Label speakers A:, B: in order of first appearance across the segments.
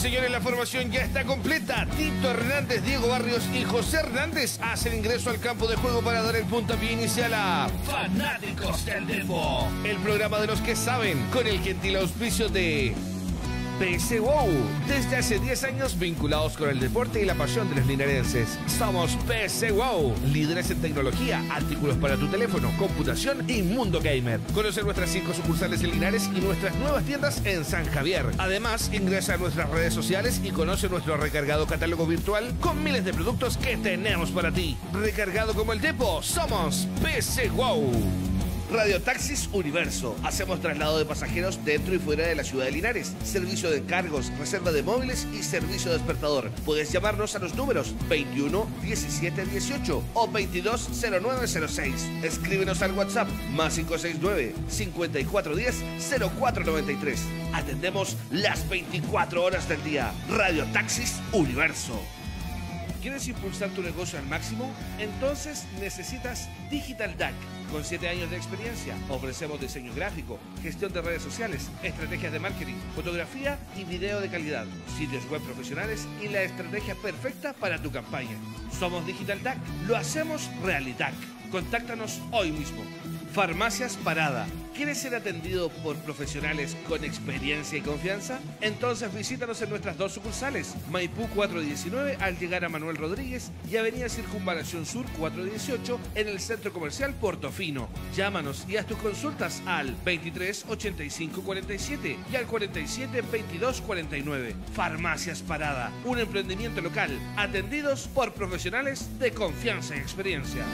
A: Señores, la formación ya está completa. Tito Hernández, Diego Barrios y José Hernández hacen ingreso al campo de juego para dar el puntapié inicial a Fanáticos del Depo. El programa de los que saben, con el gentil auspicio de Wow. Desde hace 10 años vinculados con el deporte y la pasión de los linarenses. Somos Wow, líderes en tecnología, artículos para tu teléfono, computación y mundo gamer. Conoce nuestras 5 sucursales en Linares y nuestras nuevas tiendas en San Javier. Además, ingresa a nuestras redes sociales y conoce nuestro recargado catálogo virtual con miles de productos que tenemos para ti. Recargado como el Depo, somos PC Wow. Radio Taxis Universo. Hacemos traslado de pasajeros dentro y fuera de la ciudad de Linares. Servicio de encargos, reserva de móviles y servicio despertador. Puedes llamarnos a los números 21 17 18 o 22 0906. Escríbenos al WhatsApp más 569 5410 0493. Atendemos las 24 horas del día. Radio Taxis Universo. ¿Quieres impulsar tu negocio al máximo? Entonces necesitas Digital DAC. Con 7 años de experiencia, ofrecemos diseño gráfico, gestión de redes sociales, estrategias de marketing, fotografía y video de calidad, sitios web profesionales y la estrategia perfecta para tu campaña. Somos Digital DAC, lo hacemos Realitac. Contáctanos hoy mismo. Farmacias Parada. ¿Quieres ser atendido por profesionales con experiencia y confianza? Entonces visítanos en nuestras dos sucursales, Maipú 419 al llegar a Manuel Rodríguez y Avenida Circunvalación Sur 418 en el Centro Comercial Portofino. Llámanos y haz tus consultas al 23 85 47 y al 47 22 49. Farmacias Parada, un emprendimiento local, atendidos por profesionales de confianza y experiencia.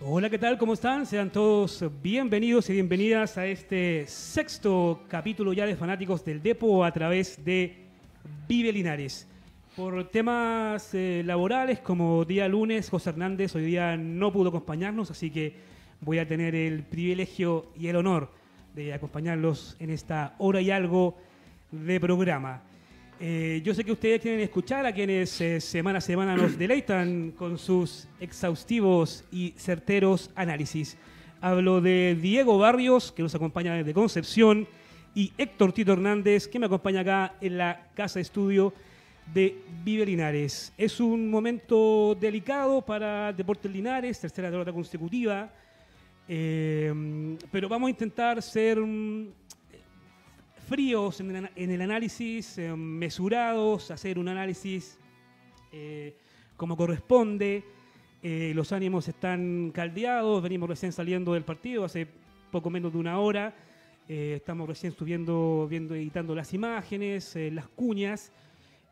B: Hola, ¿qué tal? ¿Cómo están? Sean todos bienvenidos y bienvenidas a este sexto capítulo ya de Fanáticos del Depo a través de Vive Linares. Por temas eh, laborales, como día lunes, José Hernández hoy día no pudo acompañarnos, así que voy a tener el privilegio y el honor de acompañarlos en esta hora y algo de programa. Eh, yo sé que ustedes quieren escuchar a quienes eh, semana a semana nos deleitan con sus exhaustivos y certeros análisis. Hablo de Diego Barrios, que nos acompaña desde Concepción, y Héctor Tito Hernández, que me acompaña acá en la casa estudio de Vive Linares. Es un momento delicado para Deportes Linares, tercera derrota consecutiva, eh, pero vamos a intentar ser fríos en el, análisis, eh, mesurados, hacer un análisis eh, como corresponde. Eh, los ánimos están caldeados, venimos recién saliendo del partido hace poco menos de una hora. Eh, estamos recién subiendo, viendo, editando las imágenes, las cuñas.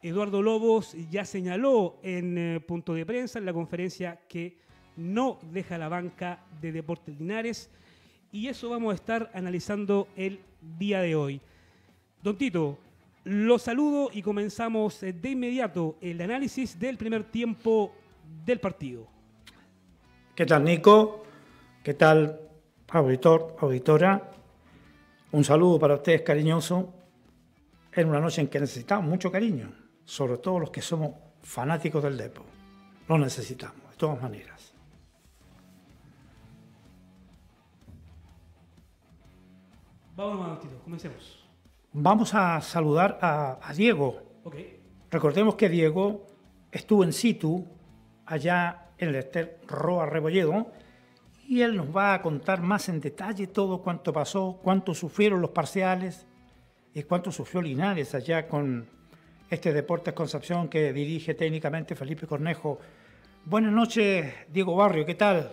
B: Eduardo Lobos ya señaló en punto de prensa, en la conferencia, que no deja la banca de Deportes Linares. Y eso vamos a estar analizando el día de hoy. Don Tito, lo saludo y comenzamos eh, de inmediato el análisis del primer tiempo del partido.
C: ¿Qué tal, Nico? ¿Qué tal, auditor, auditora? Un saludo para ustedes, cariñoso, en una noche en que necesitamos mucho cariño, sobre todo los que somos fanáticos del Depo. Lo necesitamos, de todas maneras.
B: Vamos, Don Tito, comencemos.
C: Vamos a saludar a, a Diego.
B: Ok.
C: Recordemos que Diego estuvo en situ allá en el Estel Roa Rebolledo y él nos va a contar más en detalle todo cuánto pasó, cuánto sufrieron los parciales y cuánto sufrió Linares allá con este Deportes Concepción que dirige técnicamente Felipe Cornejo. Buenas noches, Diego Barrio, ¿qué tal?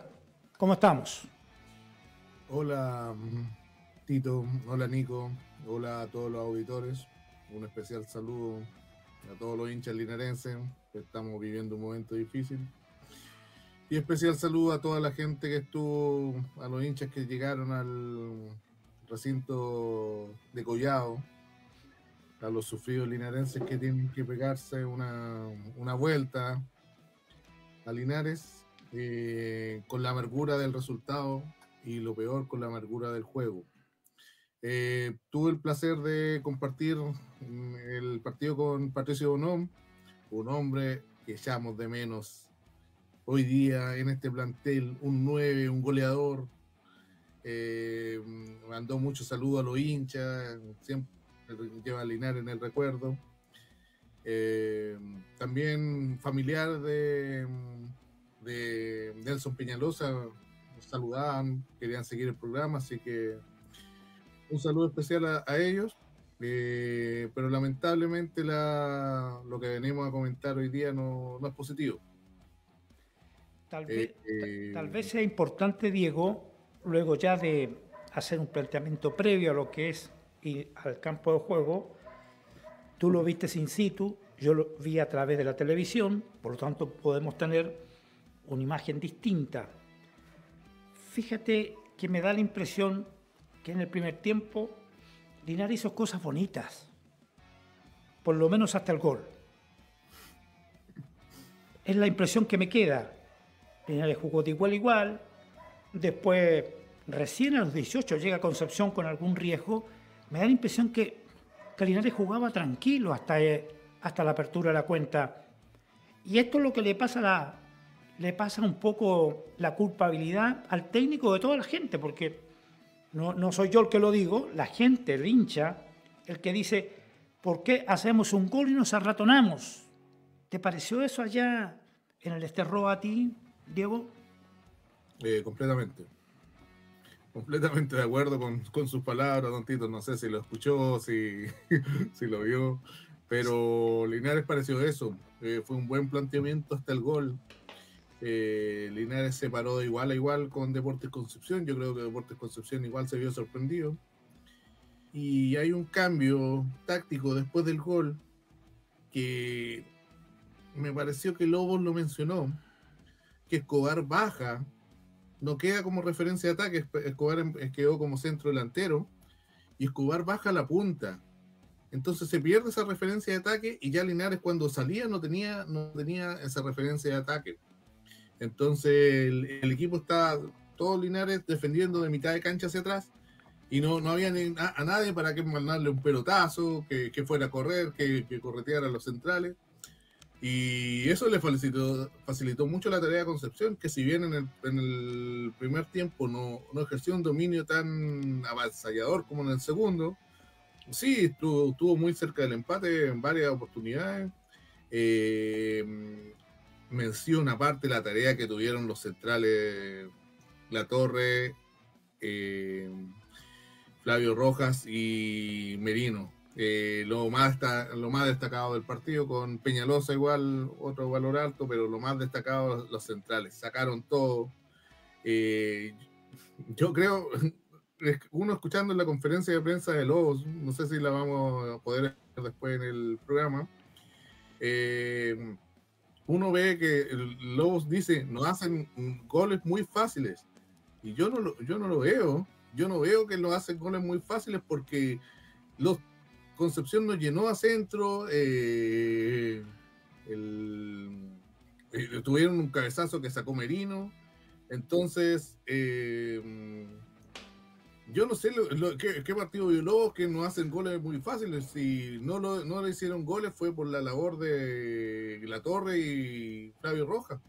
C: ¿Cómo estamos?
D: Hola Hola Nico, hola a todos los auditores. Un especial saludo a todos los hinchas linarenses que estamos viviendo un momento difícil. Y especial saludo a toda la gente que estuvo, a los hinchas que llegaron al recinto de Collado, a los sufridos linarenses que tienen que pegarse una, una vuelta a Linares eh, con la amargura del resultado y lo peor con la amargura del juego. Eh, tuve el placer de compartir mm, el partido con Patricio Bonón, un hombre que echamos de menos hoy día en este plantel, un 9, un goleador, Eh, mandó muchos saludos a los hinchas, siempre lleva a Linares en el recuerdo. Eh, también familiar de, de Nelson Peñalosa, nos saludaban, querían seguir el programa, así que un saludo especial a, ellos. Eh, pero lamentablemente la, lo que venimos a comentar hoy día no, no es positivo.
C: Tal vez, tal vez sea importante, Diego, luego ya de hacer un planteamiento previo a lo que es ir al campo de juego, tú lo viste in situ, yo lo vi a través de la televisión, por lo tanto podemos tener una imagen distinta. Fíjate que me da la impresión que en el primer tiempo Linares hizo cosas bonitas, por lo menos hasta el gol. Es la impresión que me queda. Linares jugó de igual a igual, después recién a los 18 llega Concepción con algún riesgo, me da la impresión que, Linares jugaba tranquilo hasta, eh, hasta la apertura de la cuenta. Y esto es lo que le pasa, le pasa un poco la culpabilidad al técnico de toda la gente, porque no, no soy yo el que lo digo, la gente, el hincha, el que dice, ¿por qué hacemos un gol y nos arratonamos? ¿Te pareció eso allá en el Esterro a ti, Diego?
D: Eh, completamente completamente de acuerdo con, sus palabras, don Tito. No sé si lo escuchó, si, si lo vio, pero Linares pareció eso. Eh, fue un buen planteamiento hasta el gol. Eh, Linares se paró de igual a igual con Deportes Concepción. Yo creo que Deportes Concepción igual se vio sorprendido. Y hay un cambio táctico después del gol que me pareció que Lobos lo mencionó, que Escobar baja no queda como referencia de ataque, Escobar em, quedó como centro delantero y Escobar baja la punta. Entonces se pierde esa referencia de ataque y ya Linares cuando salía no tenía, no tenía esa referencia de ataque. Entonces el, equipo está todo Linares defendiendo de mitad de cancha hacia atrás y no, no había a, nadie para que mandarle un pelotazo, que, fuera a correr, que, que correteara a los centrales. Y eso le facilitó, facilitó mucho la tarea de Concepción, que si bien en el, primer tiempo no, no, ejerció un dominio tan avasallador como en el segundo, sí, estuvo, estuvo muy cerca del empate en varias oportunidades. Eh, menciona aparte la tarea que tuvieron los centrales La Torre, eh, Flavio Rojas y Merino eh, lo, más lo más destacado del partido, con Peñalosa igual, otro valor alto, pero lo más destacado los centrales. Sacaron todo. Eh, yo creo, uno escuchando la conferencia de prensa de Lobos, no sé si la vamos a poder ver después en el programa, eh, uno ve que Lobos dice, nos hacen goles muy fáciles. Y yo no lo, yo no lo veo. Yo no veo que lo hacen goles muy fáciles porque los Concepción nos llenó a centro. Eh, eh, tuvieron un cabezazo que sacó Merino. Entonces, eh, yo no sé qué, partido violó que no hacen goles muy fáciles. Si no, no le hicieron goles fue por la labor de La Torre y Flavio Rojas.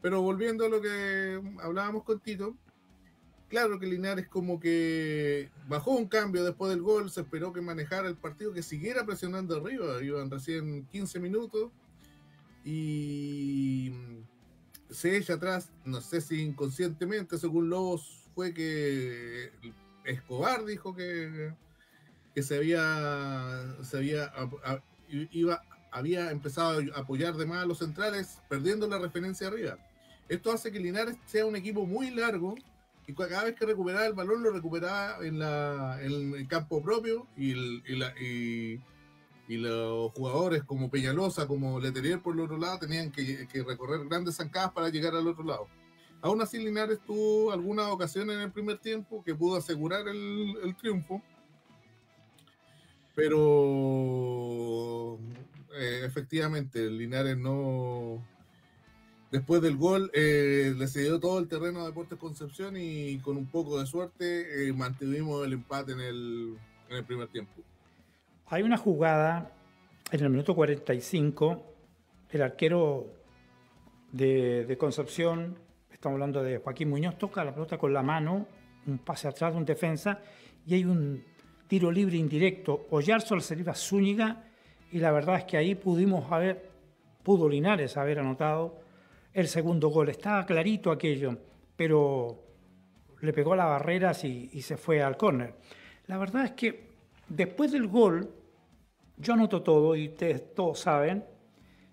D: Pero volviendo a lo que hablábamos con Tito, claro que Linares como que bajó un cambio después del gol, se esperó que manejara el partido, que siguiera presionando arriba, iban recién 15 minutos y se echa atrás, no sé si inconscientemente, según Lobos, fue que Escobar dijo que, que se había, se había, iba, había empezado a apoyar de más a los centrales, perdiendo la referencia arriba. Esto hace que Linares sea un equipo muy largo, y cada vez que recuperaba el balón lo recuperaba en, la, el campo propio y, y, los jugadores como Peñalosa, como Leterier por el otro lado tenían que, recorrer grandes zancadas para llegar al otro lado. Aún así Linares tuvo algunas ocasiones en el primer tiempo que pudo asegurar el, triunfo, pero eh, efectivamente Linares no, Después del gol, eh, le cedió todo el terreno a Deportes Concepción y con un poco de suerte eh, mantuvimos el empate en el, primer tiempo.
C: Hay una jugada en el minuto 45, el arquero de, Concepción, estamos hablando de Joaquín Muñoz, toca la pelota con la mano un pase atrás de un defensa y hay un tiro libre indirecto. Oyarzol se iba Zúñiga y la verdad es que ahí pudimos haber, pudo Linares haber anotado el segundo gol. Estaba clarito aquello, pero le pegó a las barreras y, y se fue al córner. La verdad es que después del gol, yo anoto todo y ustedes todos saben,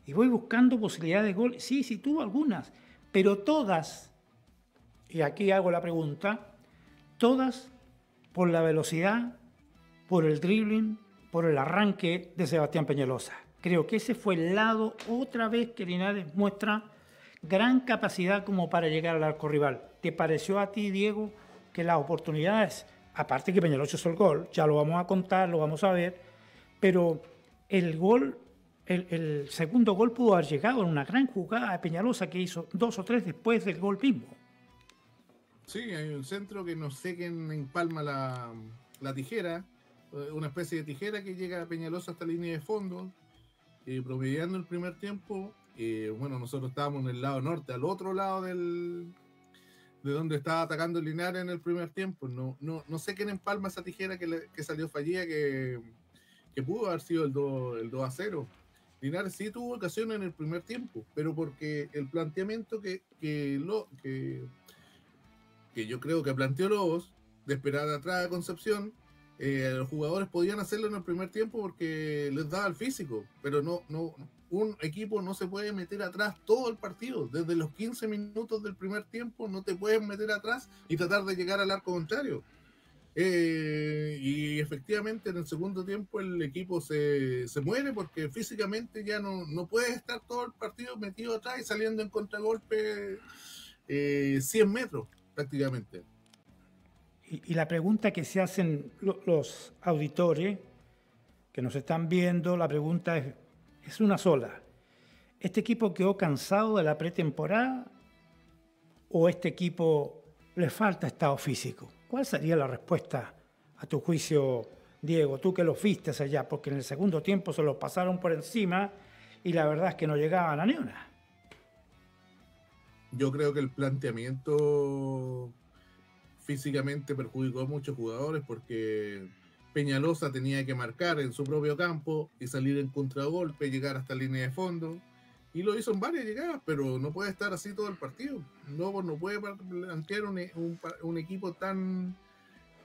C: y voy buscando posibilidades de gol. Sí, sí, tuvo algunas, pero todas, y aquí hago la pregunta, todas por la velocidad, por el dribbling, por el arranque de Sebastián Peñalosa. Creo que ese fue el lado otra vez que Linares muestra gran capacidad como para llegar al arco rival. ¿Te pareció a ti, Diego, que las oportunidades, aparte que Peñalosa hizo el gol, ya lo vamos a contar, lo vamos a ver, pero el gol, el, segundo gol pudo haber llegado en una gran jugada de Peñalosa que hizo dos o tres después del gol mismo.
D: Sí, hay un centro que no sé quién empalma la, tijera, eh, una especie de tijera que llega a Peñalosa hasta la línea de fondo, eh, promediando el primer tiempo. Eh, bueno, nosotros estábamos en el lado norte, al otro lado del, de donde estaba atacando Linares en el primer tiempo. No, no, sé quién empalma esa tijera que, salió fallida, que, que pudo haber sido el 2, el 2 a 0. Linares sí tuvo ocasión en el primer tiempo, pero porque el planteamiento que, que, lo, que, que yo creo que planteó Lobos, de esperar atrás a Concepción, eh, los jugadores podían hacerlo en el primer tiempo porque les daba el físico, pero no, no, un equipo no se puede meter atrás todo el partido. Desde los 15 minutos del primer tiempo no te puedes meter atrás y tratar de llegar al arco contrario. Eh, y efectivamente en el segundo tiempo el equipo se, se muere porque físicamente ya no, no puedes estar todo el partido metido atrás y saliendo en contragolpe eh, 100 metros prácticamente.
C: Y, y la pregunta que se hacen lo- los auditores que nos están viendo, la pregunta es, es una sola. ¿Este equipo quedó cansado de la pretemporada o este equipo le falta estado físico? ¿Cuál sería la respuesta a tu juicio, Diego? Tú que los vistes allá, porque en el segundo tiempo se los pasaron por encima y la verdad es que no llegaban a ni una.
D: Yo creo que el planteamiento físicamente perjudicó a muchos jugadores porque Peñalosa tenía que marcar en su propio campo y salir en contragolpe, llegar hasta la línea de fondo. Y lo hizo en varias llegadas, pero no puede estar así todo el partido. No, no puede plantear un, un- un equipo tan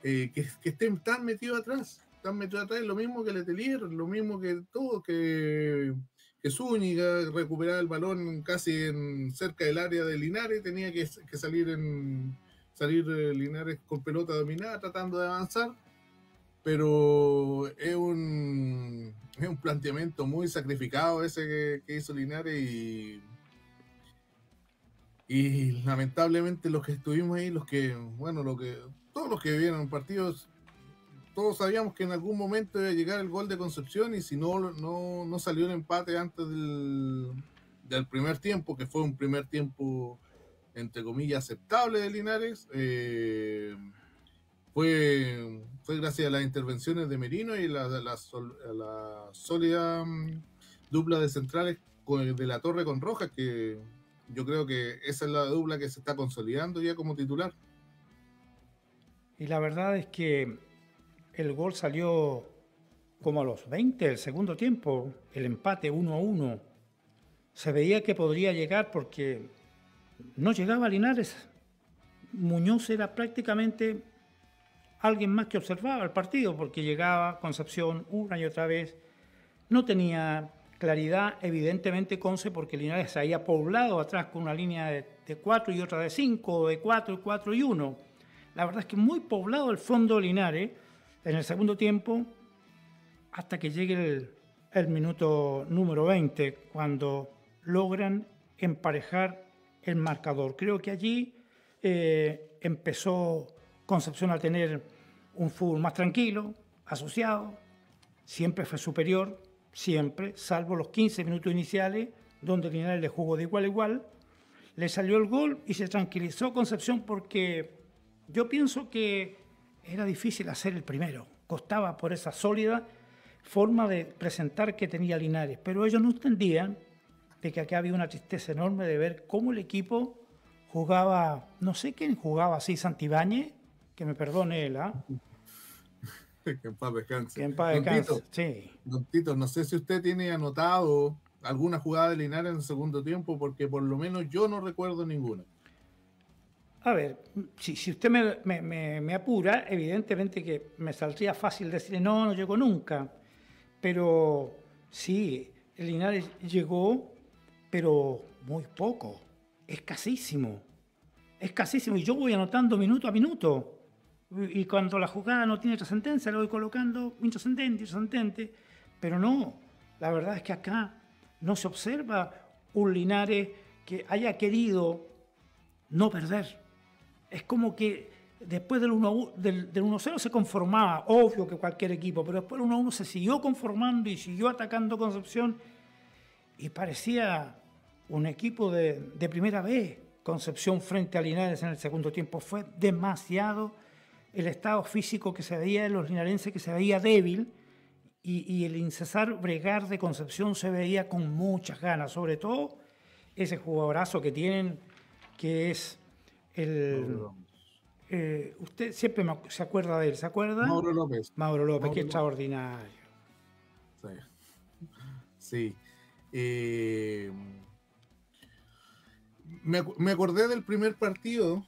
D: eh, que, que esté tan metido atrás. Tan metido atrás, lo mismo que Letelier, lo mismo que todo, que, que Zúñiga recuperar el balón casi en, cerca del área de Linares, tenía que, que salir en salir eh, Linares con pelota dominada, tratando de avanzar pero es un, es un planteamiento muy sacrificado ese que, hizo Linares y, y lamentablemente los que estuvimos ahí, los que, bueno, lo que, todos los que vieron partidos, todos sabíamos que en algún momento iba a llegar el gol de Concepción y si no, no, no salió el empate antes del, del primer tiempo, que fue un primer tiempo entre comillas aceptable de Linares, eh, fue, fue gracias a las intervenciones de Merino y la, la, sólida mm, dupla de centrales de la Torre con Rojas, que yo creo que esa es la dupla que se está consolidando ya como titular.
C: Y la verdad es que el gol salió como a los 20 del segundo tiempo, el empate 1 a 1. Se veía que podría llegar porque no llegaba Linares. Muñoz era prácticamente alguien más que observaba el partido porque llegaba Concepción una y otra vez. No tenía claridad, evidentemente, Conce, porque Linares se había poblado atrás con una línea de, de 4 y otra de 5, de 4 y 4 y 1. La verdad es que muy poblado el fondo de Linares en el segundo tiempo hasta que llegue el, el minuto número 20, cuando logran emparejar el marcador. Creo que allí eh, empezó Concepción a tener un fútbol más tranquilo, asociado, siempre fue superior, siempre, salvo los 15 minutos iniciales, donde Linares le jugó de igual a igual, le salió el gol y se tranquilizó Concepción porque yo pienso que era difícil hacer el primero, costaba por esa sólida forma de presentar que tenía Linares, pero ellos no entendían de que acá había una tristeza enorme de ver cómo el equipo jugaba, no sé quién jugaba así, Santibáñez, que me perdone él, ¿ah?
D: que en paz descanse.
C: Que en paz descanse, sí.
D: Don Tito, no sé si usted tiene anotado alguna jugada de Linares en el segundo tiempo, porque por lo menos yo no recuerdo ninguna.
C: A ver, si, si usted me, me, me, apura, evidentemente que me saldría fácil decirle, no, no llegó nunca. Pero sí, Linares llegó, pero muy poco, escasísimo. Escasísimo. Y yo voy anotando minuto a minuto. Y cuando la jugada no tiene trascendencia, lo voy colocando intrascendente, intrascendente. Pero no, la verdad es que acá no se observa un Linares que haya querido no perder. Es como que después del 1-0 del, del se conformaba, obvio que cualquier equipo, pero después del 1-1 se siguió conformando y siguió atacando Concepción y parecía un equipo de, de primera vez. Concepción frente a Linares en el segundo tiempo fue demasiado el estado físico que se veía en los linarenses, que se veía débil, y, el incesar bregar de Concepción se veía con muchas ganas, sobre todo ese jugadorazo que tienen, que es el... Eh, usted siempre se acuerda de él, ¿se acuerda?
D: Mauro López.
C: Mauro López, qué extraordinario.
D: Sí. sí. Eh, me, me, acordé del primer partido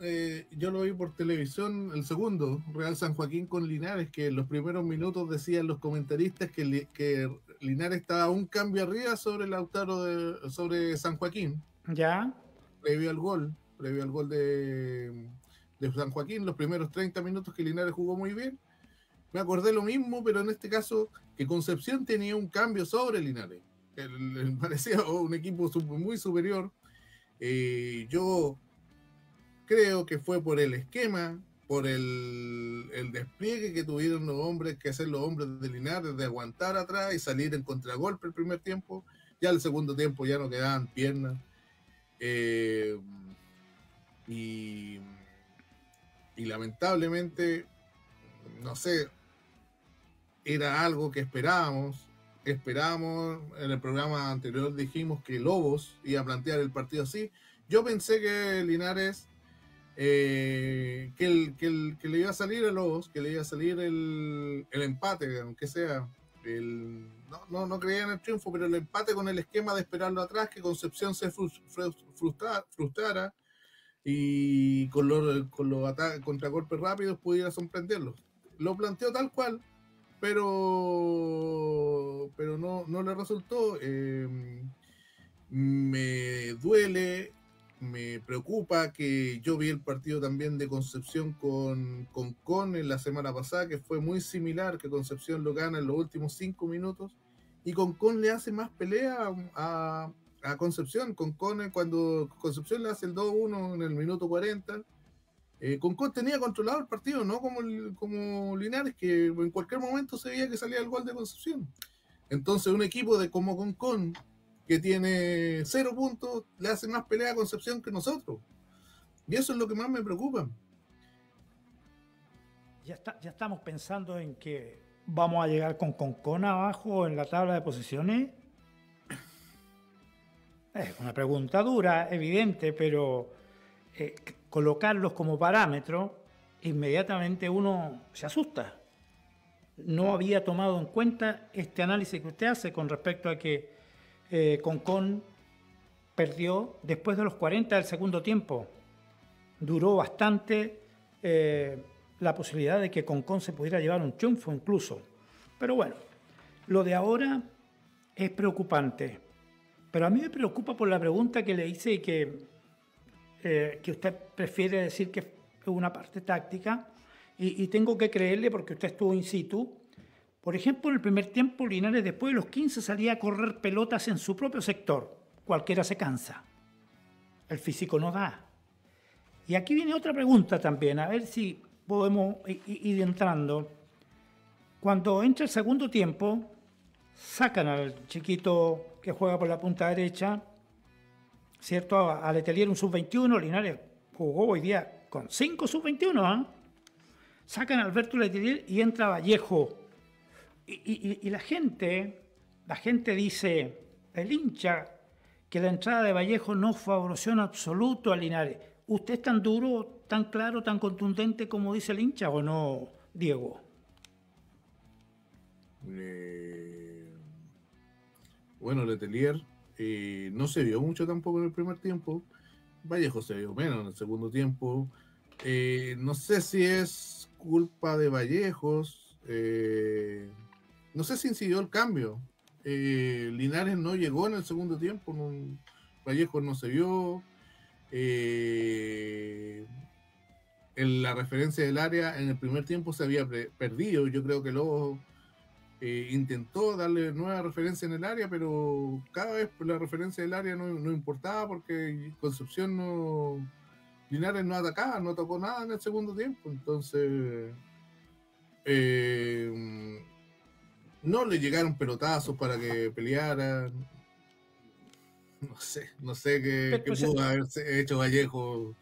D: eh, yo lo vi por televisión, el segundo, Real San Joaquín con Linares, que en los primeros minutos decían los comentaristas que, que Linares estaba un cambio arriba sobre Lautaro de, sobre San Joaquín.
C: Ya.
D: Previo al gol, previo al gol de, de San Joaquín, los primeros 30 minutos que Linares jugó muy bien. Me acordé lo mismo, pero en este caso que Concepción tenía un cambio sobre Linares. Le parecía un equipo muy superior. Eh, yo creo que fue por el esquema, por el, despliegue que tuvieron los hombres, que hacer los hombres de Linares, de aguantar atrás y salir en contragolpe el primer tiempo. Ya el segundo tiempo ya no quedaban piernas. Eh, y, y lamentablemente, no sé, era algo que esperábamos. Esperábamos, en el programa anterior dijimos que Lobos iba a plantear el partido así. Yo pensé que Linares eh, que, que, le iba a salir a Lobos, que le iba a salir el, empate, aunque sea. El, no, no, creía en el triunfo, pero el empate con el esquema de esperarlo atrás, que Concepción se frustrara, y con los, con los contragolpes rápidos pudiera sorprenderlos. Lo planteó tal cual, pero, pero no, no le resultó. Eh, me duele me preocupa que yo vi el partido también de Concepción con, con Con en la semana pasada, que fue muy similar, que Concepción lo gana en los últimos cinco minutos, y con Con le hace más pelea a, a Concepción. Con Con, cuando Concepción le hace el 2-1 en el minuto 40, eh, con Con tenía controlado el partido, no como, como Linares, que en cualquier momento se veía que salía el gol de Concepción. Entonces, un equipo de como Con Con que tiene cero puntos, le hace más pelea a Concepción que nosotros. Y eso es lo que más me preocupa.
C: Ya, está, ya estamos pensando en que vamos a llegar con Concon abajo en la tabla de posiciones. Es una pregunta dura, evidente, pero eh, colocarlos como parámetro, inmediatamente uno se asusta. No había tomado en cuenta este análisis que usted hace con respecto a que eh, Concon perdió después de los 40 del segundo tiempo. Duró bastante eh, la posibilidad de que Concon se pudiera llevar un triunfo incluso. Pero bueno, lo de ahora es preocupante. Pero a mí me preocupa por la pregunta que le hice y que, eh, que usted prefiere decir que es una parte táctica. Y, y tengo que creerle porque usted estuvo in situ por ejemplo, en el primer tiempo, Linares después de los 15 salía a correr pelotas en su propio sector. Cualquiera se cansa. El físico no da. Y aquí viene otra pregunta también, a ver si podemos ir entrando. Cuando entra el segundo tiempo, sacan al chiquito que juega por la punta derecha, ¿cierto? A Letelier un sub-21, Linares jugó hoy día con 5 sub-21, ¿ah? Sacan a Alberto Letelier y entra Vallejo y, la gente, la gente dice, el hincha, que la entrada de Vallejo no favoreció en absoluto a Linares. ¿usted es tan duro, tan claro, tan contundente como dice el hincha o no, Diego?
D: Eh, bueno, Letelier eh, no se vio mucho tampoco en el primer tiempo. Vallejo se vio menos en el segundo tiempo. Eh, no sé si es culpa de Vallejos. Eh, no sé si incidió el cambio. Eh, Linares no llegó en el segundo tiempo. No, Vallejos no se vio. en la referencia del área en el primer tiempo se había perdido. Yo creo que luego intentó darle nueva referencia en el área, pero cada vez la referencia del área no, importaba porque Concepción no, Linares no atacaba, no tocó nada en el segundo tiempo, entonces eh, no le llegaron pelotazos para que peleara. No sé, no sé qué, pudo haber hecho Vallejo.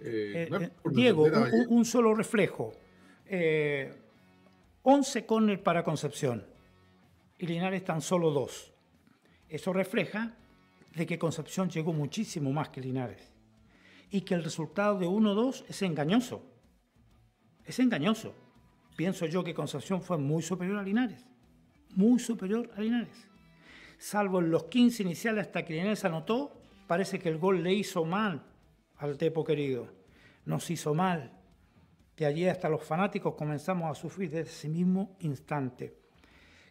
C: Eh, eh, Diego, un, solo reflejo. 11 corners para Concepción y Linares tan solo dos. Eso refleja de que Concepción llegó muchísimo más que Linares y que el resultado de 1-2 es engañoso. Es engañoso. Pienso yo que Concepción fue muy superior a Linares. Muy superior a Linares. Salvo en los 15 iniciales hasta que Linares anotó, parece que el gol le hizo mal al Tepo querido. Nos hizo mal. De allí hasta los fanáticos comenzamos a sufrir desde ese mismo instante.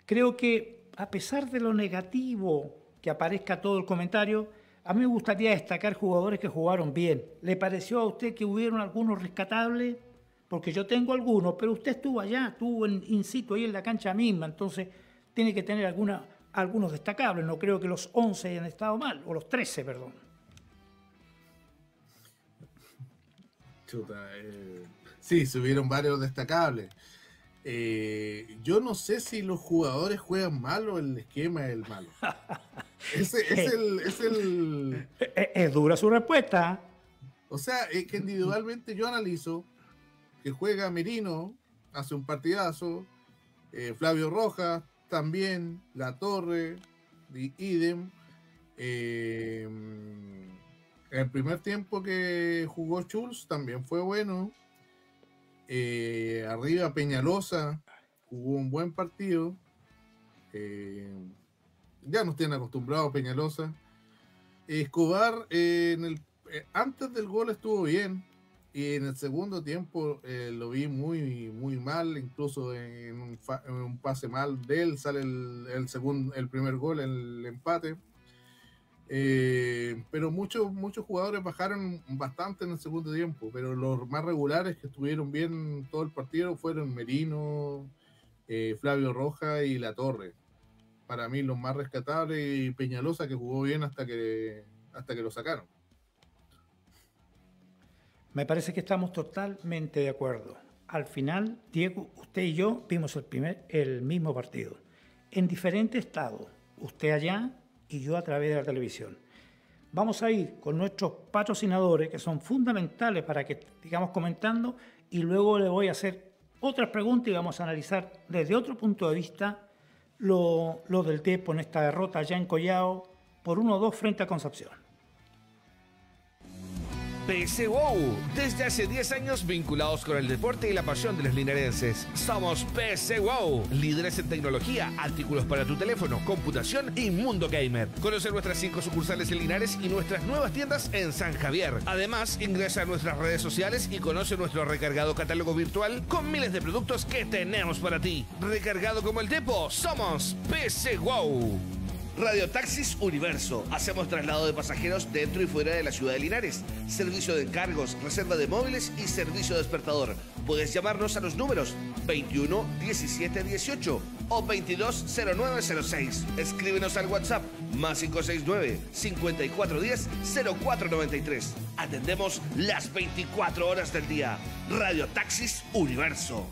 C: Creo que a pesar de lo negativo que aparezca todo el comentario, a mí me gustaría destacar jugadores que jugaron bien. ¿Le pareció a usted que hubieron algunos rescatables? Porque yo tengo algunos, pero usted estuvo allá, estuvo en in situ ahí en la cancha misma, entonces tiene que tener alguna, algunos destacables. No creo que los 11 hayan estado mal, o los 13, perdón.
D: Chuta, eh, sí, subieron varios destacables. Eh, yo no sé si los jugadores juegan mal o el esquema es el malo. es, el, es, el...
C: Es, dura su respuesta.
D: O sea, es que individualmente yo analizo que juega Merino, hace un partidazo, eh, Flavio Rojas también, La Torre, idem. Eh, el primer tiempo que jugó Schulz también fue bueno. Eh, arriba Peñalosa jugó un buen partido. ya nos tienen acostumbrados Peñalosa. Escobar en el, antes del gol estuvo bien, y en el segundo tiempo eh, lo vi muy, muy mal, incluso en un, pase mal de él sale el, segundo, el primer gol, el empate. Eh, pero muchos, muchos jugadores bajaron bastante en el segundo tiempo, pero los más regulares que estuvieron bien todo el partido fueron Merino, eh, Flavio Roja y La Torre. Para mí los más rescatables y Peñalosa que jugó bien hasta que, hasta que lo sacaron.
C: Me parece que estamos totalmente de acuerdo. Al final, Diego, usted y yo vimos el, primer, el mismo partido, en diferente estado. Usted allá y yo a través de la televisión. Vamos a ir con nuestros patrocinadores, que son fundamentales para que sigamos comentando, y luego le voy a hacer otras preguntas y vamos a analizar desde otro punto de vista lo, del Tepo en esta derrota ya en Collao por 1-2 frente a Concepción.
A: PS WOW. Desde hace 10 años vinculados con el deporte y la pasión de los linarenses. Somos PS WOW, líderes en tecnología, artículos para tu teléfono, computación y mundo gamer. Conoce nuestras 5 sucursales en Linares y nuestras nuevas tiendas en San Javier. Además, ingresa a nuestras redes sociales y conoce nuestro recargado catálogo virtual con miles de productos que tenemos para ti. Recargado como el Depo, somos PS WOW. Radio Taxis Universo. Hacemos traslado de pasajeros dentro y fuera de la ciudad de Linares. Servicio de encargos, reserva de móviles y servicio despertador. Puedes llamarnos a los números 21 17 18 o 22 0906. Escríbenos al WhatsApp más 569 5410 0493. Atendemos las 24 horas del día. Radio Taxis Universo.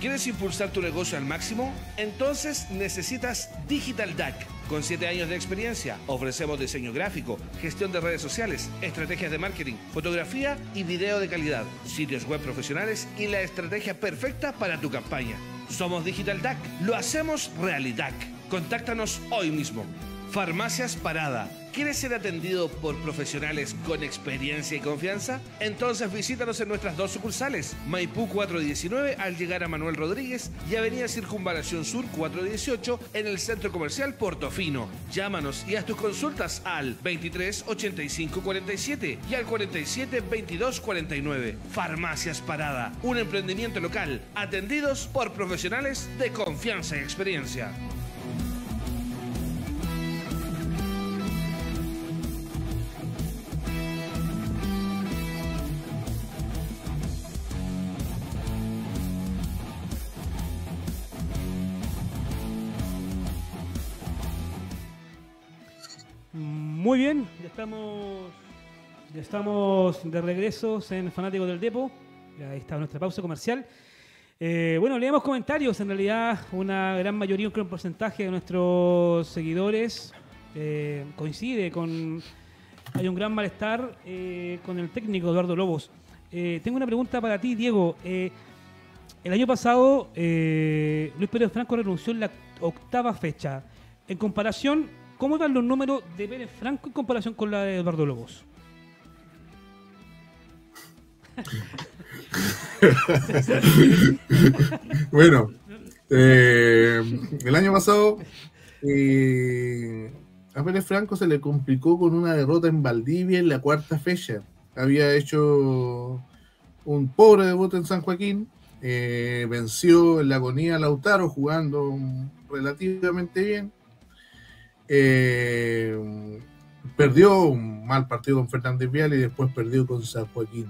A: ¿Quieres impulsar tu negocio al máximo? Entonces necesitas Digital DAC con 7 años de experiencia, ofrecemos diseño gráfico, gestión de redes sociales, estrategias de marketing, fotografía y video de calidad, sitios web profesionales y la estrategia perfecta para tu campaña. Somos Digital DAC, lo hacemos realidad. Contáctanos hoy mismo. Farmacias Parada ¿Quieres ser atendido por profesionales con experiencia y confianza? Entonces visítanos en nuestras dos sucursales, Maipú 419 al llegar a Manuel Rodríguez y Avenida Circunvalación Sur 418 en el Centro Comercial Portofino. Llámanos y haz tus consultas al 23 85 47 y al 47 22 49. Farmacias Parada, un emprendimiento local, atendidos por profesionales de confianza y experiencia.
B: Muy bien, ya estamos, ya estamos de regreso en Fanáticos del Depo. Ahí está nuestra pausa comercial. Eh, bueno, leemos comentarios. En realidad, una gran mayoría, un gran porcentaje de nuestros seguidores eh, coincide con. Hay un gran malestar eh, con el técnico Eduardo Lobos. tengo una pregunta para ti, Diego. el año pasado, Luis Pérez Franco renunció en la octava fecha. En comparación, ¿Cómo van los números de Pérez Franco en comparación con la de Eduardo Lobos?
D: bueno, eh, el año pasado eh, a Pérez Franco se le complicó con una derrota en Valdivia en la cuarta fecha. Había hecho un pobre debut en San Joaquín, eh, venció en la agonía a Lautaro jugando relativamente bien eh, perdió un mal partido con Fernández Vial y después perdió con San Joaquín.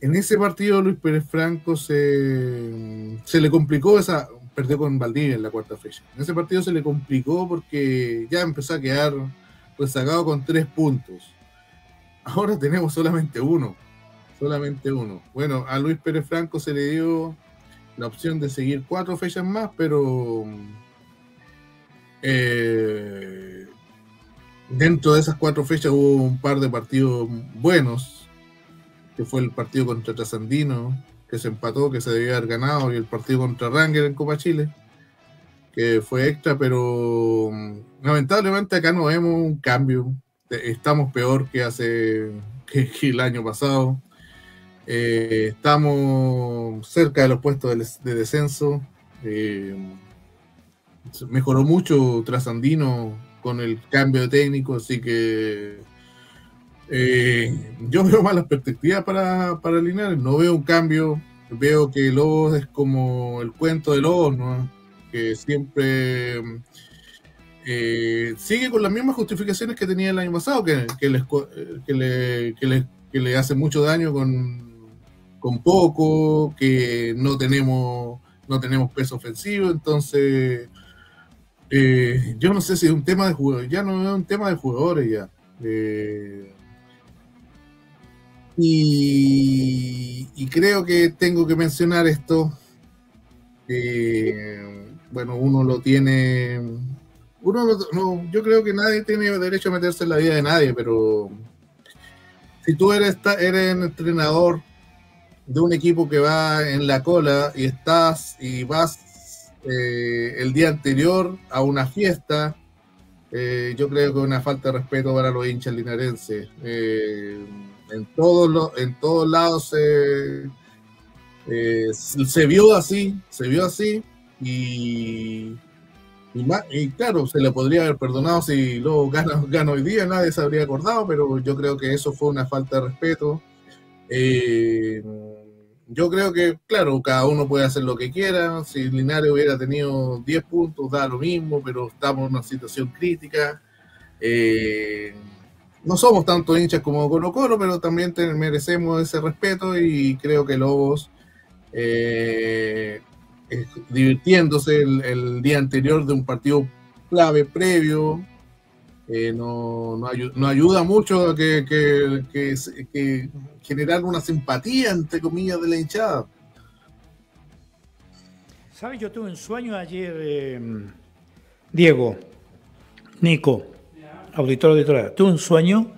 D: En ese partido Luis Pérez Franco se, se le complicó esa, perdió con Valdivia en la cuarta fecha. En ese partido se le complicó porque ya empezó a quedar sacado con tres puntos. Ahora tenemos solamente uno, solamente uno. Bueno, a Luis Pérez Franco se le dio la opción de seguir cuatro fechas más, pero eh, dentro de esas cuatro fechas hubo un par de partidos buenos, que fue el partido contra Trasandino, que se empató, que se debía haber ganado, y el partido contra Ranger en Copa Chile, que fue extra, pero mm, lamentablemente acá no vemos un cambio. Estamos peor que hace que, el año pasado. Eh, estamos cerca de los puestos de, descenso. Eh, mejoró mucho Trasandino con el cambio de técnico, así que eh, yo veo malas perspectivas para, para Linares, no veo un cambio, veo que Lobos es como el cuento de Lobos, que siempre eh, sigue con las mismas justificaciones que tenía el año pasado, que, que, le, que le, hace mucho daño con, con poco, que no tenemos, no tenemos peso ofensivo, entonces eh, yo no sé si es un tema de jugadores, ya no es un tema de jugadores ya. Eh, y, creo que tengo que mencionar esto. bueno, uno lo tiene. Uno no, yo creo que nadie tiene derecho a meterse en la vida de nadie, pero si tú eres, eres entrenador de un equipo que va en la cola y estás y vas eh, el día anterior a una fiesta. Eh, yo creo que es una falta de respeto para los hinchas linarenses. Eh, en, todos los, en todos lados se, se vio así, se vio así y, y, claro, se le podría haber perdonado si luego gana, gana, hoy día, nadie se habría acordado, pero yo creo que eso fue una falta de respeto. Eh, yo creo que, claro, cada uno puede hacer lo que quiera. Si Linares hubiera tenido 10 puntos, da lo mismo, pero estamos en una situación crítica. Eh, no somos tanto hinchas como Colo Colo, pero también merecemos ese respeto y creo que Lobos, eh, divirtiéndose el, día anterior de un partido clave previo, eh, no, no, ayuda mucho a que, que, generar una simpatía, entre comillas, de la hinchada.
C: ¿Sabes? Yo tuve un sueño ayer, em, Diego, Nico, auditor auditora, tuve un sueño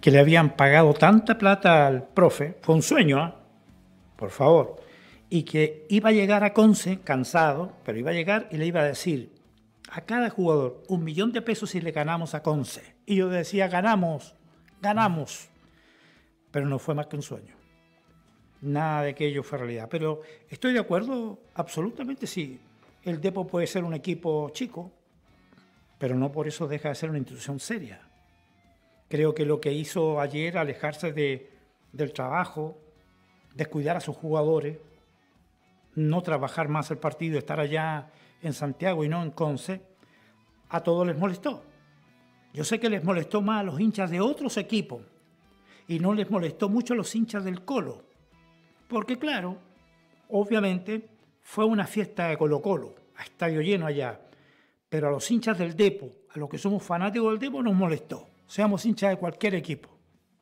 C: que le habían pagado tanta plata al profe, fue un sueño, ¿ah? por favor, y que iba a llegar a Conce cansado, pero iba a llegar y le iba a decir, a cada jugador un millón de pesos si le ganamos a Conce. Y yo decía, ganamos, ganamos. Pero no fue más que un sueño. Nada de aquello fue realidad. Pero estoy de acuerdo, absolutamente sí. El Depo puede ser un equipo chico, pero no por eso deja de ser una institución seria. Creo que lo que hizo ayer, alejarse de, del trabajo, descuidar a sus jugadores, no trabajar más el partido, estar allá en Santiago y no en Conce, a todos les molestó. Yo sé que les molestó más a los hinchas de otros equipos y no les molestó mucho a los hinchas del Colo. Porque claro, obviamente fue una fiesta de Colo Colo, a estadio lleno allá. Pero a los hinchas del Depo, a los que somos fanáticos del Depo, nos molestó. Seamos hinchas de cualquier equipo,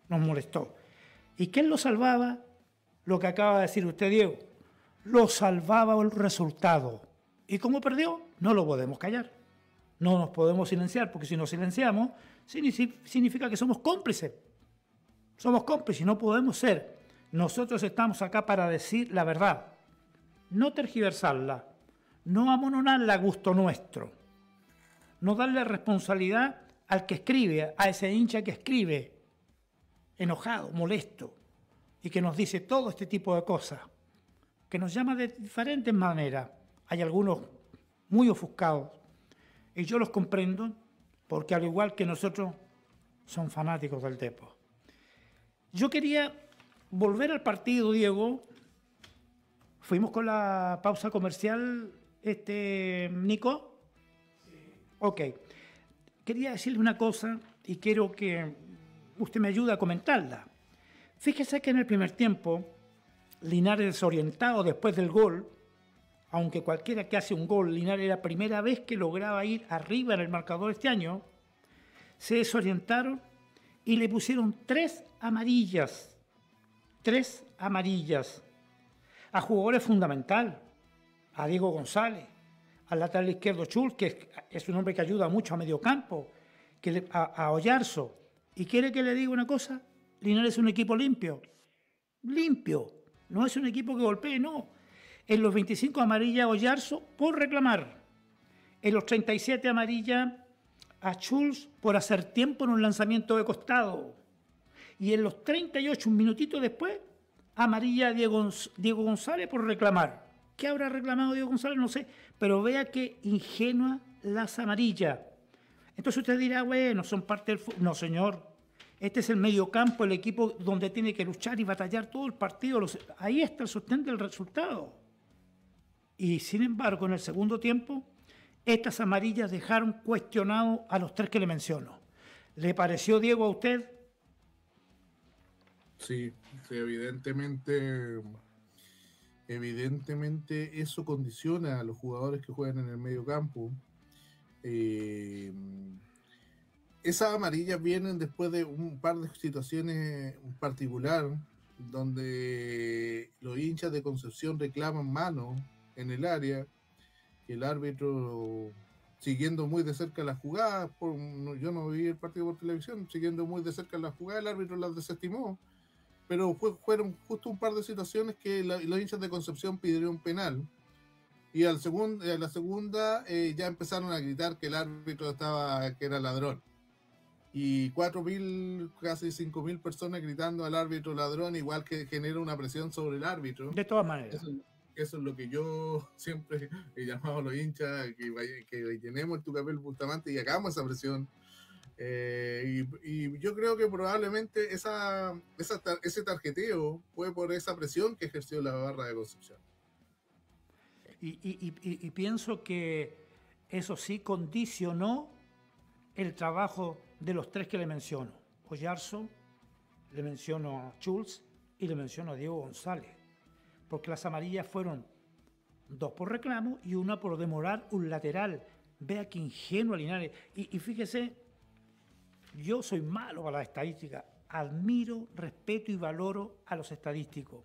C: nos molestó. ¿Y quién lo salvaba? Lo que acaba de decir usted, Diego. Lo salvaba el resultado. ¿Y cómo perdió? No lo podemos callar. No nos podemos silenciar, porque si nos silenciamos, significa que somos cómplices. Somos cómplices no podemos ser. Nosotros estamos acá para decir la verdad, no tergiversarla, no amononarla a gusto nuestro, no darle responsabilidad al que escribe, a ese hincha que escribe, enojado, molesto, y que nos dice todo este tipo de cosas, que nos llama de diferentes maneras. Hay algunos muy ofuscados, y yo los comprendo, porque al igual que nosotros, son fanáticos del Depo. Yo quería volver al partido, Diego. Fuimos con la pausa comercial, este, Nico. Ok. Quería decirle una cosa y quiero que usted me ayude a comentarla. Fíjese que en el primer tiempo, Linares desorientado después del gol, aunque cualquiera que hace un gol, Linares la primera vez que lograba ir arriba en el marcador este año, se desorientaron y le pusieron tres amarillas. Tres amarillas. A jugadores fundamental. A Diego González. Al lateral izquierdo Chul, que es un hombre que ayuda mucho a medio campo. Que a, a Ollarzo. ¿Y quiere que le diga una cosa? Linares es un equipo limpio. Limpio. No es un equipo que golpee, no. En los 25 amarillas Ollarzo por reclamar. En los 37 amarillas a Schulz por hacer tiempo en un lanzamiento de costado. Y en los 38 minutitos después, amarilla a Diego, Diego González por reclamar. ¿Qué habrá reclamado Diego González? No sé. Pero vea que ingenua las amarillas. Entonces usted dirá, bueno, son parte del No, señor. Este es el medio campo, el equipo donde tiene que luchar y batallar todo el partido. Ahí está el sostén del resultado. Y sin embargo, en el segundo tiempo, estas amarillas dejaron cuestionado a los tres que le menciono. ¿Le pareció, Diego, a usted?
D: Sí, evidentemente, evidentemente eso condiciona a los jugadores que juegan en el medio campo. Eh, esas amarillas vienen después de un par de situaciones en particular donde los hinchas de Concepción reclaman mano en el área el árbitro siguiendo muy de cerca la jugada, por, yo no vi el partido por televisión, siguiendo muy de cerca la jugada, el árbitro las desestimó, pero fueron justo un par de situaciones que los hinchas de Concepción pidieron penal. Y al segundo, a la segunda eh, ya empezaron a gritar que el árbitro estaba, que era ladrón. Y cuatro mil, casi cinco mil personas gritando al árbitro ladrón, igual que genera una presión sobre el árbitro.
C: De todas maneras
D: eso es lo que yo siempre he llamado a los hinchas, que, que llenemos tu papel Bustamante y hagamos esa presión. Eh, y, yo creo que probablemente esa, ese tarjeteo fue por esa presión que ejerció la barra de Concepción.
C: Y, y, pienso que eso sí condicionó el trabajo de los tres que le menciono. Oyarzo, le menciono a Schulz y le menciono a Diego González porque las amarillas fueron dos por reclamo y una por demorar un lateral. Vea qué ingenuo Linares. Y, fíjese, yo soy malo para la estadística. Admiro, respeto y valoro a los estadísticos.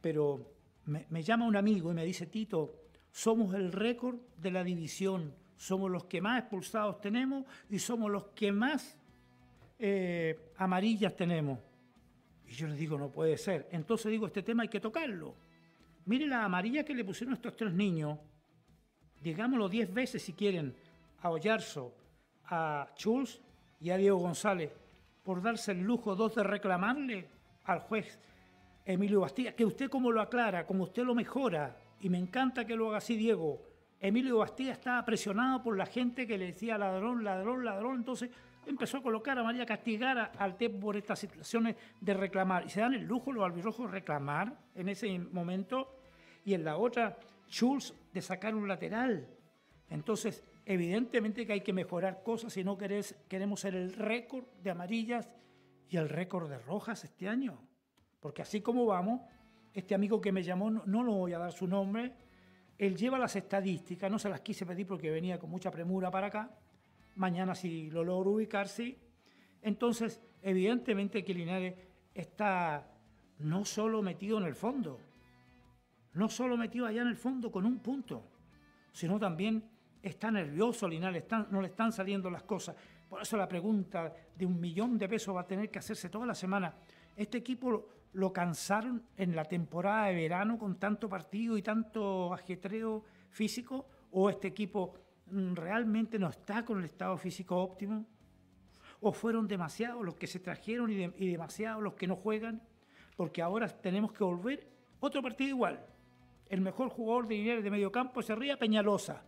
C: Pero me, llama un amigo y me dice, Tito, somos el récord de la división. Somos los que más expulsados tenemos y somos los que más eh, amarillas tenemos. Y yo les digo, no puede ser. Entonces digo, este tema hay que tocarlo. Mire la amarilla que le pusieron estos tres niños, digámoslo diez veces si quieren, a Ollarzo, a Schulz y a Diego González por darse el lujo dos de reclamarle al juez Emilio Bastía, que usted como lo aclara, como usted lo mejora, y me encanta que lo haga así Diego. Emilio Bastía estaba presionado por la gente que le decía ladrón, ladrón, ladrón, entonces empezó a colocar a María Castigar al TEP por estas situaciones de reclamar. Y se dan el lujo los albirrojos reclamar en ese momento y en la otra Schulz de sacar un lateral. Entonces, evidentemente que hay que mejorar cosas si no queremos ser el récord de amarillas y el récord de rojas este año. Porque así como vamos, este amigo que me llamó, no, lo voy a dar su nombre, él lleva las estadísticas, no se las quise pedir porque venía con mucha premura para acá, mañana si lo logro ubicar, sí. Entonces, evidentemente que Linares está no solo metido en el fondo, no solo metido allá en el fondo con un punto, sino también está nervioso Linares, no le están saliendo las cosas. Por eso la pregunta de un millón de pesos va a tener que hacerse toda la semana. Este equipo lo, cansaron en la temporada de verano con tanto partido y tanto ajetreo físico, o este equipo realmente no está con el estado físico óptimo, o fueron demasiados los que se trajeron y, demasiados los que no juegan, porque ahora tenemos que volver otro partido igual. El mejor jugador de Linares de medio campo se ría Peñalosa,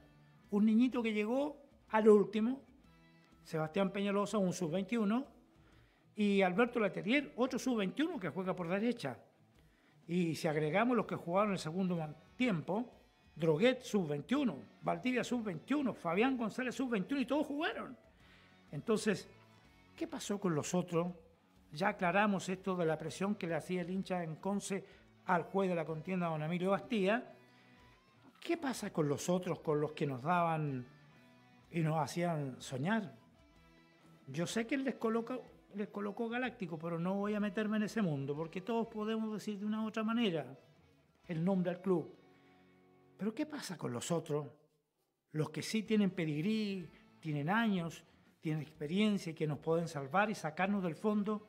C: un niñito que llegó al último, Sebastián Peñalosa, un sub-21, y Alberto Laterier, otro sub-21 que juega por derecha. Y si agregamos los que jugaron el segundo tiempo, Droguet sub-21, Valdivia sub-21, Fabián González sub-21 y todos jugaron. Entonces, ¿qué pasó con los otros? Ya aclaramos esto de la presión que le hacía el hincha en Conce al juez de la contienda, don Emilio Bastía. ¿Qué pasa con los otros, con los que nos daban y nos hacían soñar? Yo sé que él les, les colocó galáctico, pero no voy a meterme en ese mundo, porque todos podemos decir de una u otra manera el nombre al club. Pero ¿qué pasa con los otros? Los que sí tienen pedigrí, tienen años, tienen experiencia y que nos pueden salvar y sacarnos del fondo.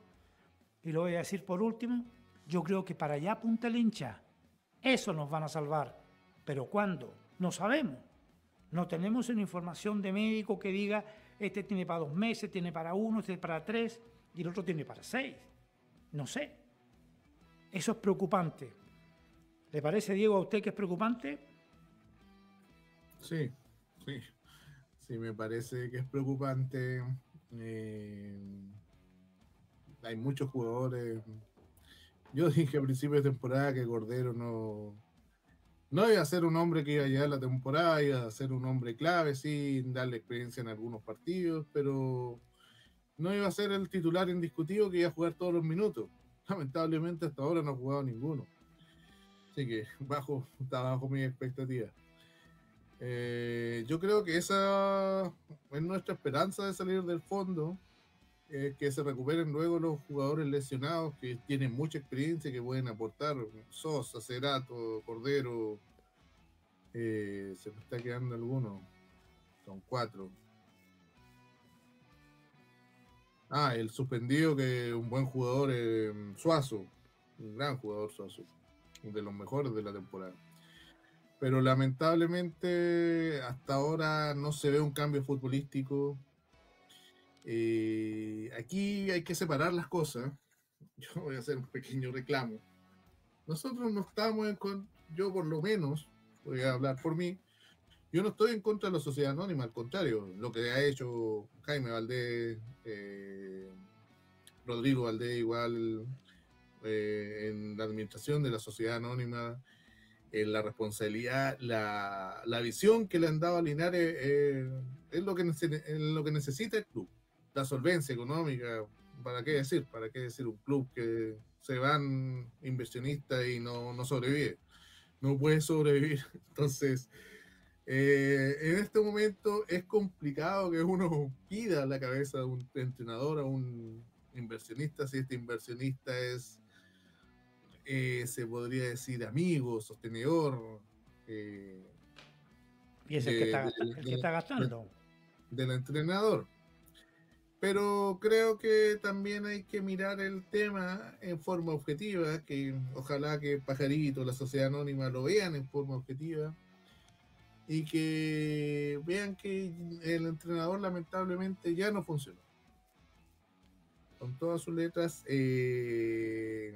C: Y lo voy a decir por último, yo creo que para allá apunta el hincha. Eso nos van a salvar. Pero ¿cuándo? No sabemos. No tenemos una información de médico que diga, este tiene para dos meses, tiene para uno, este para tres y el otro tiene para seis. No sé. Eso es preocupante. ¿Le parece, Diego, a usted que es preocupante?
D: Sí, sí. Sí, me parece que es preocupante. Eh, hay muchos jugadores yo dije a principio de temporada que Cordero no, no iba a ser un hombre que iba a llegar la temporada, iba a ser un hombre clave, sin darle experiencia en algunos partidos, pero no iba a ser el titular indiscutido que iba a jugar todos los minutos. Lamentablemente hasta ahora no ha jugado ninguno. Así que bajo, está bajo mi expectativa. Eh, yo creo que esa es nuestra esperanza de salir del fondo que se recuperen luego los jugadores lesionados que tienen mucha experiencia, que pueden aportar. Sosa, Cerato, Cordero. Eh, se me está quedando alguno. Son cuatro. Ah, el suspendido, que un buen jugador, eh, Suazo. Un gran jugador Suazo. De los mejores de la temporada. Pero lamentablemente hasta ahora no se ve un cambio futbolístico eh, aquí hay que separar las cosas. Yo voy a hacer un pequeño reclamo. Nosotros no estamos en contra, yo por lo menos, voy a hablar por mí, yo no estoy en contra de la sociedad anónima, al contrario, lo que ha hecho Jaime Valdés, eh, Rodrigo Valdés igual, eh, en la administración de la sociedad anónima, en la responsabilidad, la, la, visión que le han dado a Linares es lo que, lo que necesita el club la solvencia económica, ¿para qué decir? ¿Para qué decir un club que se van inversionistas y no, no sobrevive? No puede sobrevivir. Entonces, eh, en este momento es complicado que uno pida la cabeza de un entrenador, a un inversionista, si este inversionista es, eh, se podría decir, amigo, sostenedor.
C: Eh, y es el, que, está, el que está gastando.
D: Del entrenador pero creo que también hay que mirar el tema en forma objetiva, que ojalá que Pajarito, la sociedad anónima, lo vean en forma objetiva. y que vean que el entrenador lamentablemente ya no funciona. Con todas sus letras, eh,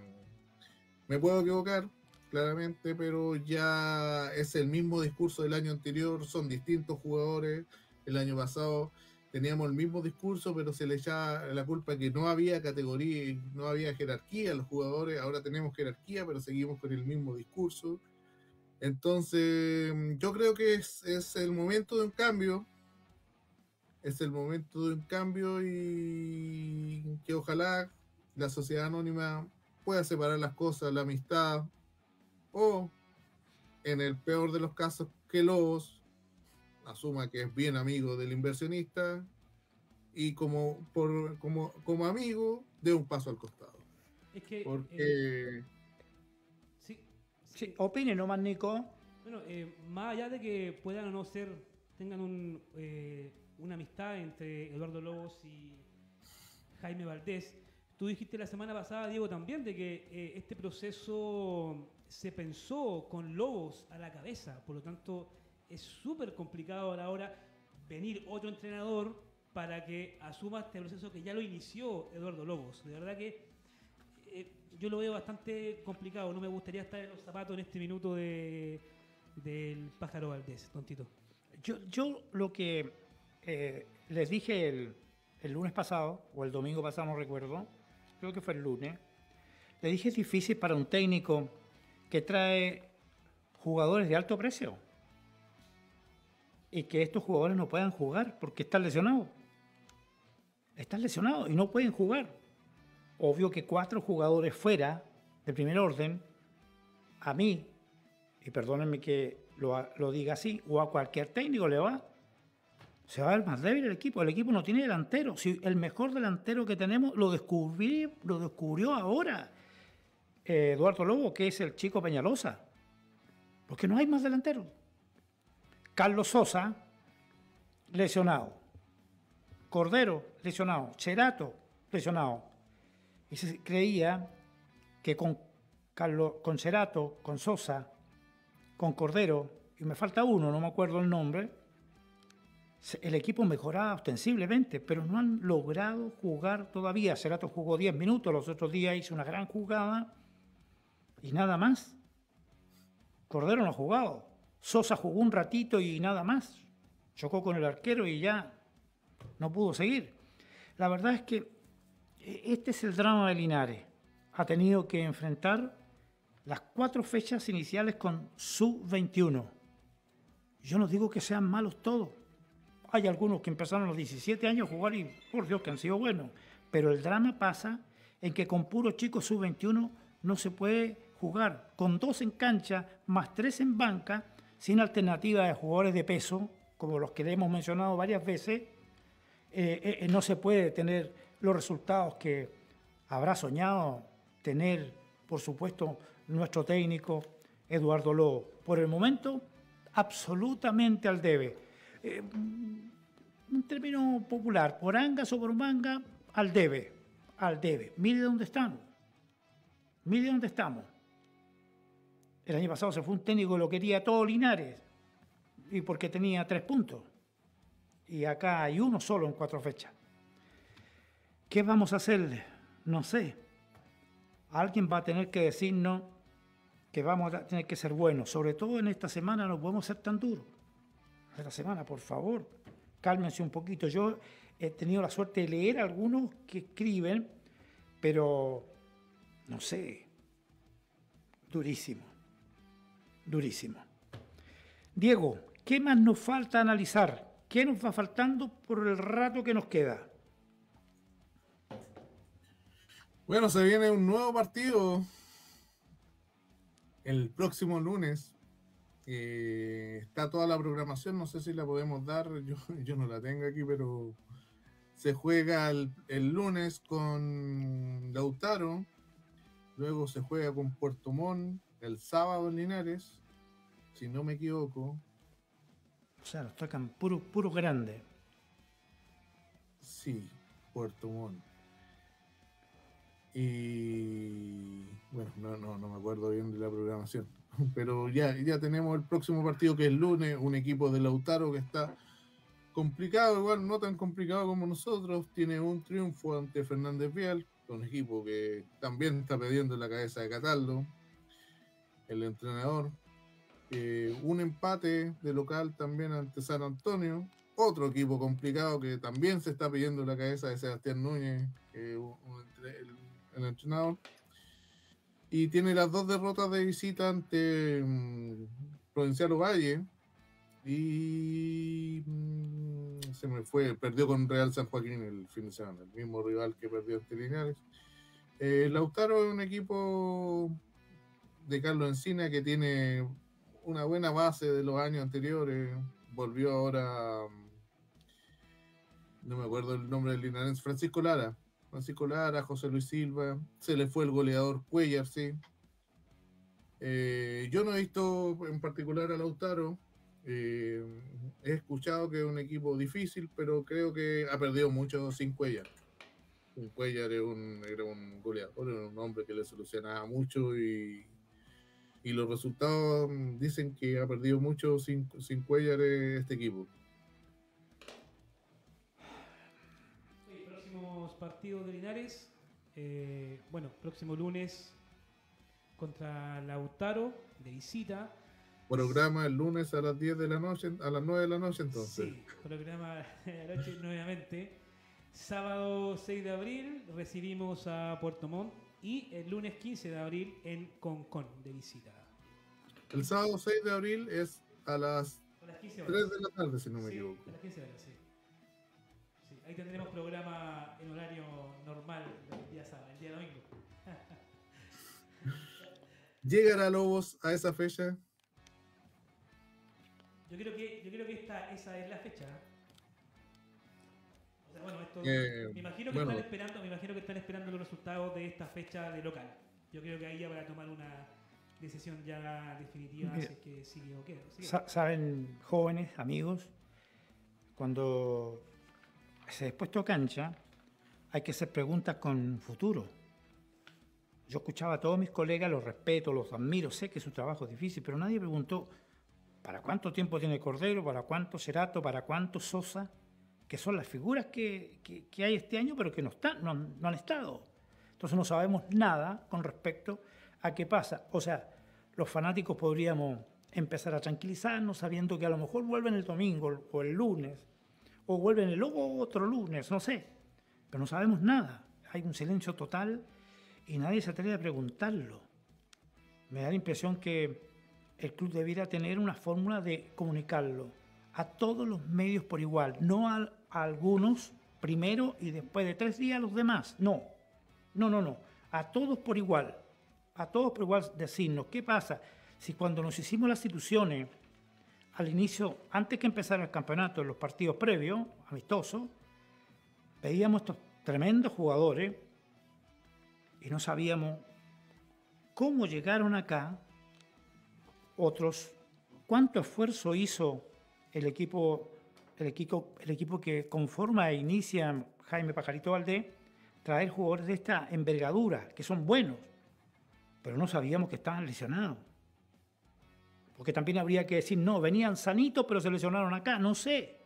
D: me puedo equivocar, claramente, pero ya es el mismo discurso del año anterior, son distintos jugadores. El año pasado teníamos el mismo discurso, pero se le echaba la culpa que no había categoría, no había jerarquía a los jugadores. Ahora tenemos jerarquía, pero seguimos con el mismo discurso. Entonces, yo creo que es, es el momento de un cambio. Es el momento de un cambio y que ojalá la sociedad anónima pueda separar las cosas, la amistad, o en el peor de los casos que Lobos asuma que es bien amigo del inversionista y como, por, como, como amigo dé un paso al costado.
B: Es que.
D: Porque
B: eh, sí,
C: Sí, opine nomás, Nico.
B: Bueno, eh, más allá de que puedan o no ser, tengan un, eh, una amistad entre Eduardo Lobos y Jaime Valdés, tú dijiste la semana pasada, Diego, también de que eh, este proceso se pensó con Lobos a la cabeza, por lo tanto es súper complicado a la hora venir otro entrenador para que asuma este proceso que ya lo inició Eduardo Lobos. De verdad que eh, yo lo veo bastante complicado. No me gustaría estar en los zapatos en este minuto de, del pájaro Valdés, tontito.
C: Yo, yo lo que eh, les dije el lunes pasado, o el domingo pasado, no recuerdo, creo que fue el lunes, le dije es difícil para un técnico que trae jugadores de alto precio y que estos jugadores no puedan jugar porque están lesionados. Están lesionados y no pueden jugar. Obvio que cuatro jugadores fuera del primer orden, a mí, y perdónenme que lo, lo diga así, o a cualquier técnico le va, se va a ver más débil el equipo. El equipo no tiene delantero. Si el mejor delantero que tenemos lo, descubrí, lo descubrió ahora eh, Eduardo Lobo, que es el chico Peñalosa. Porque no hay más delanteros. Carlos Sosa, lesionado. Cordero, lesionado. Cherato, lesionado. Y se creía que con, Carlos, con Cerato, con Sosa, con Cordero, y me falta uno, no me acuerdo el nombre, el equipo mejoraba ostensiblemente, pero no han logrado jugar todavía. Cerato jugó 10 minutos, los otros días hizo una gran jugada y nada más. Cordero no ha jugado. Sosa jugó un ratito y nada más. Chocó con el arquero y ya no pudo seguir. La verdad es que este es el drama de Linares. Ha tenido que enfrentar las cuatro fechas iniciales con sub-21. Yo no digo que sean malos todos. Hay algunos que empezaron a los 17 años a jugar y por Dios que han sido buenos. Pero el drama pasa en que con puros chicos sub-21 no se puede jugar. Con dos en cancha más tres en banca, sin alternativa de jugadores de peso, como los que le hemos mencionado varias veces, eh, eh, no se puede tener los resultados que habrá soñado tener, por supuesto, nuestro técnico Eduardo Lobo. Por el momento, absolutamente al debe. Eh, un término popular, por angas o por manga, al debe, al debe. Mire dónde estamos. Mire dónde estamos. El año pasado se fue un técnico que lo quería todo Linares, y porque tenía tres puntos. Y acá hay uno solo en cuatro fechas. ¿Qué vamos a hacer? No sé. Alguien va a tener que decirnos que vamos a tener que ser buenos. Sobre todo en esta semana no podemos ser tan duros. Esta semana, por favor, cálmense un poquito. Yo he tenido la suerte de leer algunos que escriben, pero no sé, durísimo, durísimo. Diego, ¿qué más nos falta analizar? ¿Qué nos va faltando por el rato que nos queda?
D: Bueno, se viene un nuevo partido el próximo lunes. Eh, está toda la programación, no sé si la podemos dar, yo, yo no la tengo aquí, pero se juega el, el lunes con Lautaro, luego se juega con Puerto Montt el sábado en Linares, si no me equivoco.
C: O sea, nos tocan puro, puro grande.
D: Sí, Puerto Montt. Y bueno, no, no, no me acuerdo bien de la programación. Pero ya, ya tenemos el próximo partido que es lunes, un equipo de Lautaro que está complicado, igual no tan complicado como nosotros, tiene un triunfo ante Fernández Vial, un equipo que también está pidiendo la cabeza de Cataldo, el entrenador, eh, un empate de local también ante San Antonio, otro equipo complicado que también se está pidiendo la cabeza de Sebastián Núñez, el, entrenador. Y tiene las dos derrotas de visita ante um, Provincial Valle. Y mm, se me fue, perdió con Real San Joaquín el fin de semana, el mismo rival que perdió ante Linares. Eh, Lautaro es un equipo de Carlos Encina que tiene una buena base de los años anteriores. Volvió ahora no me acuerdo el nombre del linarense, Francisco Lara. Francisco Lara, José Luis Silva, se le fue el goleador Cuellar, sí. Eh, yo no he visto en particular a Lautaro. Eh, he escuchado que es un equipo difícil, pero creo que ha perdido mucho sin Cuellar. Un Cuellar era un, era un goleador, era un hombre que le solucionaba mucho y, y los resultados dicen que ha perdido mucho sin, sin Cuellar este equipo.
B: Partidos de Linares. Eh, bueno, próximo lunes contra Lautaro, de visita.
D: Programa el lunes a las 10 de la noche, a las 9 de la noche entonces.
B: Sí, programa de la noche nuevamente. Sábado 6 de abril recibimos a Puerto Montt y el lunes 15 de abril en Concón de visita.
D: El sábado 6 de abril es a las, 3 de la tarde, si no me equivoco.
B: A las 15 horas, sí. Ahí tendremos programa en horario normal el día sábado, el día domingo.
D: ¿Llegará Lobos a esa fecha?
B: Yo creo que, yo creo que esta, esa es la fecha. O sea, bueno, esto, eh, me imagino que están esperando, me imagino que están esperando los resultados de esta fecha de local. Yo creo que ahí ya van a tomar una decisión ya definitiva si es que sigue o qué.
C: Saben, jóvenes, amigos, cuando se ha puesto cancha, hay que hacer preguntas con futuro. Yo escuchaba a todos mis colegas, los respeto, los admiro, sé que su trabajo es difícil, pero nadie preguntó para cuánto tiempo tiene Cordero, para cuánto Cerato, para cuánto Sosa, que son las figuras que, hay este año, pero que no, están, no, no han estado. Entonces no sabemos nada con respecto a qué pasa. O sea, los fanáticos podríamos empezar a tranquilizarnos sabiendo que a lo mejor vuelven el domingo o el lunes o vuelven el otro lunes, no sé. Pero no sabemos nada. Hay un silencio total y nadie se atreve a preguntarlo. Me da la impresión que el club debiera tener una fórmula de comunicarlo a todos los medios por igual, no a, algunos primero y después de tres días los demás. No, no, no, no. A todos por igual. A todos por igual decirnos qué pasa si cuando nos hicimos las instituciones al inicio, antes que empezara el campeonato, en los partidos previos, amistosos, veíamos estos tremendos jugadores y no sabíamos cómo llegaron acá, otros, cuánto esfuerzo hizo el equipo, el equipo, el equipo que conforma e inicia Jaime Pajarito Valdés, traer jugadores de esta envergadura, que son buenos, pero no sabíamos que estaban lesionados. Porque también habría que decir, no, venían sanitos pero se lesionaron acá, no sé.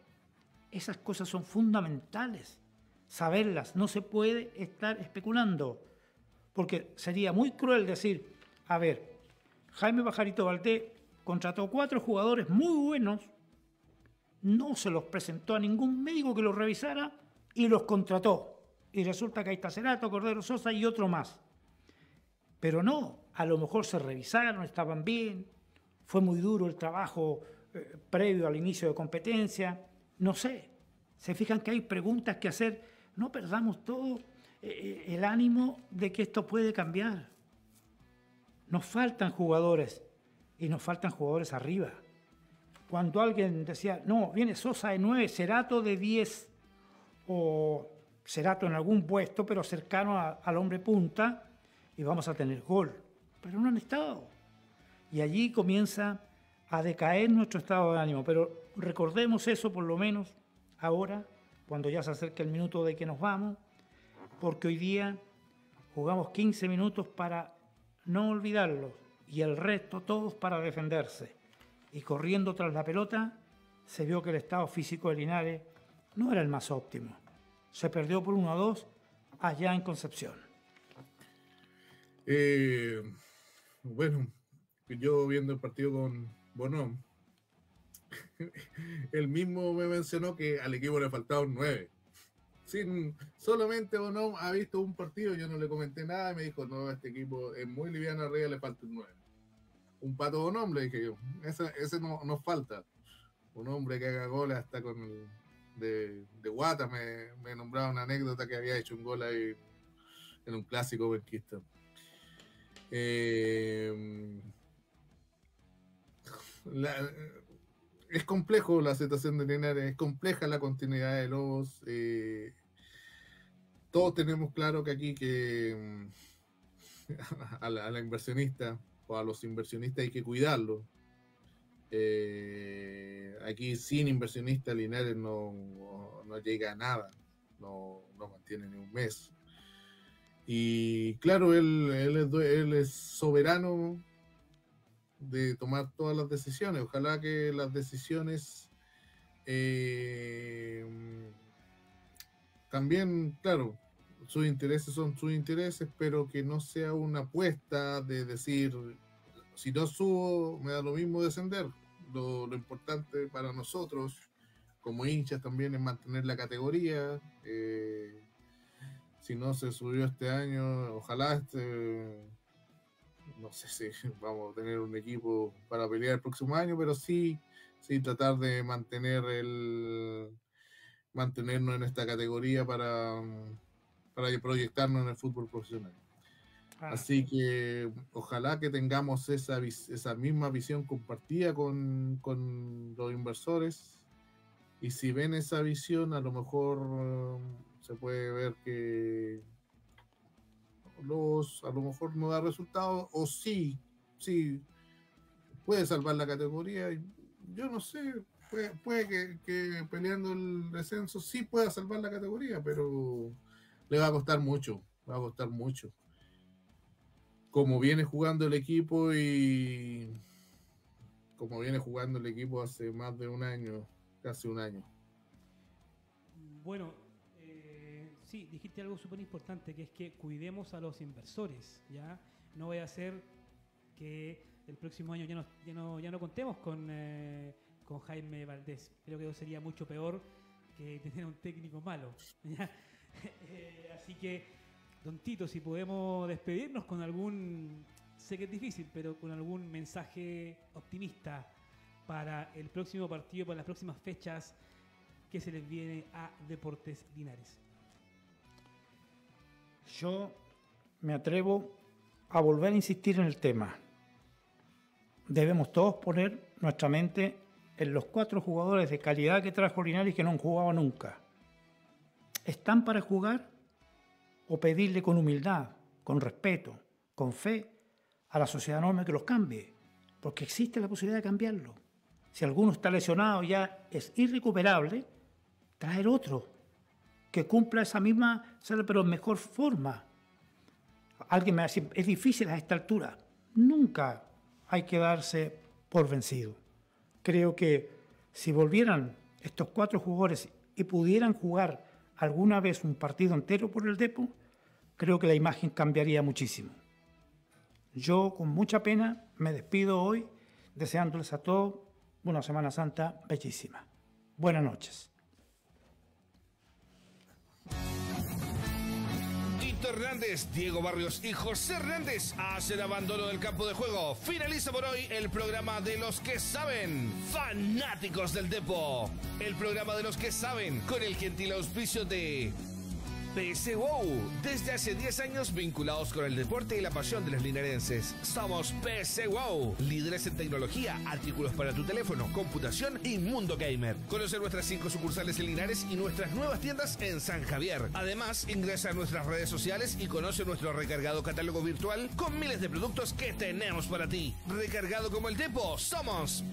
C: Esas cosas son fundamentales, saberlas, no se puede estar especulando, porque sería muy cruel decir, a ver, Jaime Bajarito Valdés contrató cuatro jugadores muy buenos, no se los presentó a ningún médico que los revisara y los contrató. Y resulta que hay Tacerato, Cordero Sosa y otro más. Pero no, a lo mejor se revisaron, estaban bien, fue muy duro el trabajo eh, previo al inicio de competencia, no sé. Se fijan que hay preguntas que hacer, no perdamos todo eh, eh, el ánimo de que esto puede cambiar. Nos faltan jugadores y nos faltan jugadores arriba. Cuando alguien decía, no, viene Sosa de 9, Cerato de 10 o Cerato en algún puesto, pero cercano al hombre punta y vamos a tener gol. Pero no han estado y allí comienza a decaer nuestro estado de ánimo. Pero recordemos eso por lo menos ahora, cuando ya se acerca el minuto de que nos vamos, porque hoy día jugamos 15 minutos para no olvidarlos y el resto todos para defenderse. Y corriendo tras la pelota, se vio que el estado físico de Linares no era el más óptimo. Se perdió por 1 a 2 allá en Concepción.
D: Eh, bueno, yo viendo el partido con Bonón, el mismo me mencionó que al equipo le faltaban nueve. Sin, solamente Bonón ha visto un partido, yo no le comenté nada y me dijo, no, este equipo es muy liviano arriba, le falta un nueve. Un pato Bonón, le dije yo, ese, ese no, nos falta. Un hombre que haga goles hasta con el, de, de Guata, me, me nombraba una anécdota que había hecho un gol ahí en un clásico benquista. Eh, es complejo la situación de Linares, es compleja la continuidad de Lobos. Eh, todos tenemos claro que aquí que a la, inversionista o a los inversionistas hay que cuidarlo. Eh, aquí sin inversionista Linares no, no, llega a nada, no, no, mantiene ni un mes. Y claro, él, él, es, él es soberano de tomar todas las decisiones. Ojalá que las decisiones eh, también, claro, sus intereses son sus intereses, pero que no sea una apuesta de decir, si no subo, me da lo mismo descender. Lo, lo importante para nosotros, como hinchas, también es mantener la categoría. Eh, si no se subió este año, ojalá este no sé si vamos a tener un equipo para pelear el próximo año, pero sí, sí tratar de mantener el mantenernos en esta categoría para, para proyectarnos en el fútbol profesional. Ah. Así que ojalá que tengamos esa, esa misma visión compartida con, con, los inversores. Y si ven esa visión, a lo mejor um, se puede ver que los, a lo mejor no da resultado, o sí, sí, puede salvar la categoría. Yo no sé, puede, que, peleando el descenso sí pueda salvar la categoría, pero le va a costar mucho, va a costar mucho. Como viene jugando el equipo y como viene jugando el equipo hace más de un año, casi un año.
B: Bueno, sí, dijiste algo súper importante, que es que cuidemos a los inversores, ¿ya? No voy a hacer que el próximo año ya no, ya no, ya no contemos con, eh, con Jaime Valdés. Creo que eso sería mucho peor que tener un técnico malo. Eh, así que, don Tito, si podemos despedirnos con algún, sé que es difícil, pero con algún mensaje optimista para el próximo partido, para las próximas fechas que se les viene a Deportes Linares.
C: Yo me atrevo a volver a insistir en el tema. Debemos todos poner nuestra mente en los cuatro jugadores de calidad que trajo Linares que no han jugado nunca. ¿Están para jugar o pedirle con humildad, con respeto, con fe a la sociedad enorme que los cambie? Porque existe la posibilidad de cambiarlo. Si alguno está lesionado ya es irrecuperable, traer otro que cumpla esa misma, pero en mejor forma. Alguien me va a decir, es difícil a esta altura. Nunca hay que darse por vencido. Creo que si volvieran estos cuatro jugadores y pudieran jugar alguna vez un partido entero por el Depo, creo que la imagen cambiaría muchísimo. Yo con mucha pena me despido hoy deseándoles a todos una Semana Santa bellísima. Buenas noches.
A: Hernández, Diego Barrios y José Hernández hacen abandono del campo de juego. Finaliza por hoy el programa de los que saben, fanáticos del Depo. El programa de los que saben, con el gentil auspicio de PS Wow, desde hace 10 años vinculados con el deporte y la pasión de los linarenses. Somos PS Wow, líderes en tecnología, artículos para tu teléfono, computación y mundo gamer. Conoce nuestras 5 sucursales en Linares y nuestras nuevas tiendas en San Javier. Además, ingresa a nuestras redes sociales y conoce nuestro recargado catálogo virtual con miles de productos que tenemos para ti. Recargado como el Depo, somos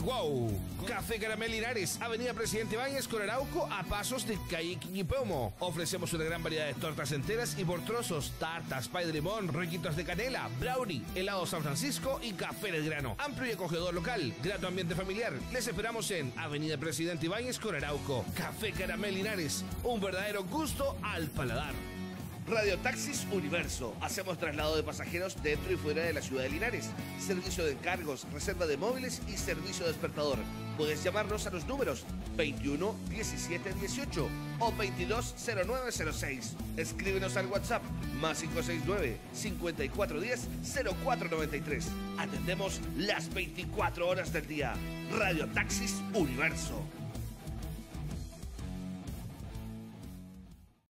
A: Wow. Café Caramel Linares, Avenida Presidente Báñez con Arauco a pasos de calle Pomo. Ofrecemos una gran variedad de tortas enteras y por trozos, tartas, pay de limón, requitos de canela, brownie, helado San Francisco y café del grano. Amplio y acogedor local, grato ambiente familiar. Les esperamos en Avenida Presidente Ibáñez con Arauco. Café Caramel Linares, un verdadero gusto al paladar. Radio Taxis Universo. Hacemos traslado de pasajeros dentro y fuera de la ciudad de Linares. Servicio de encargos, reserva de móviles y servicio de despertador. Puedes llamarnos a los números 21 17 18 o 22 0906. Escríbenos al WhatsApp más 569 5410 0493. Atendemos las 24 horas del día. Radio Taxis Universo.